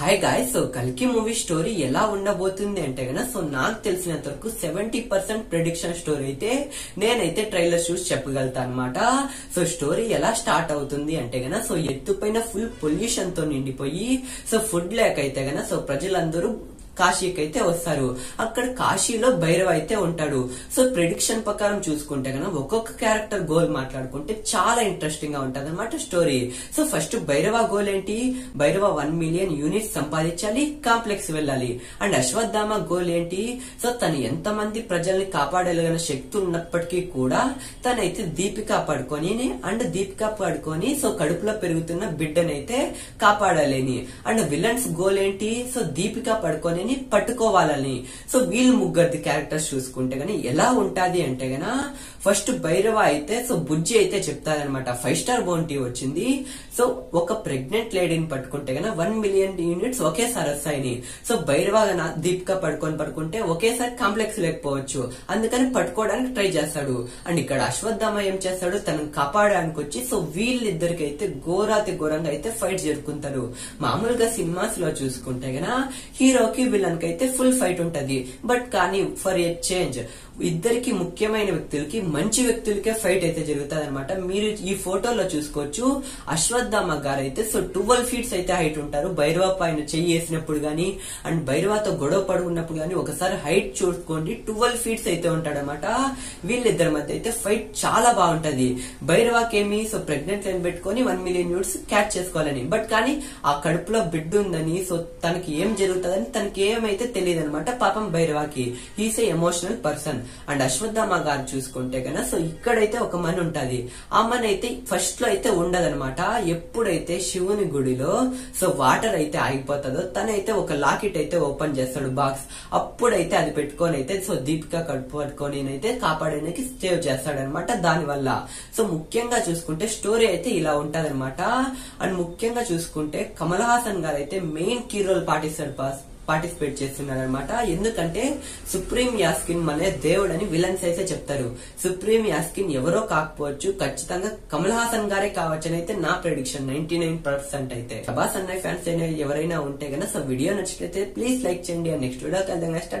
Hi guy so కల్కి movie story ఎలా ఉండబోతుంది అంటే గన సో నాకు తెలిసినంత వరకు సెవెంటీ పర్సెంట్ ప్రిడిక్షన్ స్టోరీ అయితే నేనైతే ట్రైలర్ చూసి చెప్పగలుగుతా అనమాట సో స్టోరీ ఎలా స్టార్ట్ అవుతుంది అంటే గన సో ఎత్తుపైన ఫుల్ పొల్యూషన్తో నిండిపోయి సో ఫుడ్ లేకైతే అయితే గన సో ప్రజలందరూ కాశీకి అయితే వస్తారు. అక్కడ కాశీలో భైరవ్ అయితే ఉంటాడు. సో ప్రిడిక్షన్ ప్రకారం చూసుకుంటే కనుక ఒక్కొక్క క్యారెక్టర్ గోల్ మాట్లాడుకుంటే చాలా ఇంట్రెస్టింగ్గా ఉంటది అనమాట story so first Bhairava goal ఏంటి? భైరవ వన్ మిలియన్ యూనిట్స్ సంపాదించాలి కాంప్లెక్స్ వెళ్ళాలి. అండ్ అశ్వత్థామ గోల్ ఏంటి? సో తను ఎంత మంది ప్రజల్ని కాపాడగలిగిన శక్తి ఉన్నప్పటికీ కూడా తనైతే దీపిక పడుకొని అండ్ దీపిక పడుకొని సో కడుపులో పెరుగుతున్న బిడ్డనైతే కాపాడాలని. అండ్ విలన్స్ గోల్ ఏంటి? సో దీపిక పడుకొని పట్టుకోవాలని. సో వీళ్ళు ముగ్గురిది క్యారెక్టర్స్ చూసుకుంటే గానీ ఎలా ఉంటాది అంటే గన ఫస్ట్ భైరవ అయితే సో బుజ్జి అయితే చెప్తారనమాట ఫైవ్ స్టార్ బౌంటీ వచ్చింది. సో ఒక ప్రెగ్నెంట్ లేడీని పట్టుకుంటే గనా వన్ మిలియన్ యూనిట్స్ ఒకేసారి వస్తాయని సో భైరవ గన దీపిక పడుకొని పడుకుంటే ఒకేసారి కాంప్లెక్స్ లేకపోవచ్చు అందుకని పట్టుకోవడానికి ట్రై చేస్తాడు. అండ్ ఇక్కడ అశ్వత్థామ ఏం చేస్తాడు తనను కాపాడడానికి వచ్చి సో వీళ్ళిద్దరికి అయితే ఘోరాతి ఘోరంగా అయితే ఫైట్ జరుపుకుంటారు మామూలుగా సినిమాస్లో చూసుకుంటే గన హీరోకి విలన్కి అయితే ఫుల్ ఫైట్ ఉంటది. బట్ కానీ ఫర్ ఎ చేంజ్ ఇద్దరికి ముఖ్యమైన వ్యక్తులకి మంచి వ్యక్తులకే ఫైట్ అయితే జరుగుతుంది అనమాట మీరు ఈ ఫోటోలో చూసుకోవచ్చు అశ్వత్థామ గారు అయితే సో ట్వెల్వ్ ఫీట్స్ అయితే హైట్ ఉంటారు. భైరవ పైన చెయ్యి వేసినప్పుడు గానీ అండ్ భైరవతో గొడవ పడుకున్నప్పుడు గానీ ఒకసారి హైట్ చూసుకోండి ట్వెల్వ్ ఫీట్స్ అయితే ఉంటాడనమాట వీళ్ళిద్దరి మధ్య అయితే ఫైట్ చాలా బాగుంటది. భైరవాకేమి సో ప్రెగ్నెంట్ లైన్ పెట్టుకొని వన్ మిలియన్ యూనిట్స్ క్యాచ్ చేసుకోవాలని. బట్ కానీ ఆ కడుపులో బిడ్డ ఉందని సో తనకి ఏం జరుగుతుందని తనకి ఏమైతే తెలియదు అనమాట పాపం భైరవాకి he's a emotional person and Ashwatthama గారు చూసుకుంటే కనుక సో ఇక్కడైతే ఒక మన ఉంటది. ఆ మన అయితే ఫస్ట్లో అయితే ఉండదనమాట ఎప్పుడైతే శివుని గుడిలో సో వాటర్ అయితే ఆగిపోతుందో తనైతే ఒక లాకెట్ అయితే ఓపెన్ చేస్తాడు బాక్స్ అప్పుడైతే అది పెట్టుకొని అయితే సో దీపిక కడుపు పట్టుకొని అయితే కాపాడడానికి సేవ్ చేస్తాడనమాట దాని వల్ల సో ముఖ్యంగా చూసుకుంటే స్టోరీ అయితే ఇలా ఉంటదన్నమాట. అండ్ ముఖ్యంగా చూసుకుంటే కమల్ హాసన్ గారు అయితే మెయిన్ కీ రోల్ పాటిస్తాడు పాస్ పార్టిసిపేట్ చేస్తున్నాడు అనమాట ఎందుకంటే సుప్రీం యాస్కిన్ మనే దేవుడు అని విలన్స్ అయితే చెప్తారు. సుప్రీం యాస్కిన్ ఎవరో కాకపోవచ్చు ఖచ్చితంగా కమల్ హాసన్ గారే కావచ్చు అని అయితే నా ప్రెడిక్షన్ నైన్టీ నైన్ పర్సెంట్ అయితే. ప్రభాస్ అన్నయ్య ఫ్యాన్స్ అయినా ఎవరైనా ఉంటే కనుక సో వీడియో నచ్చినట్లయితే ప్లీజ్ లైక్ చేయండి. Next video next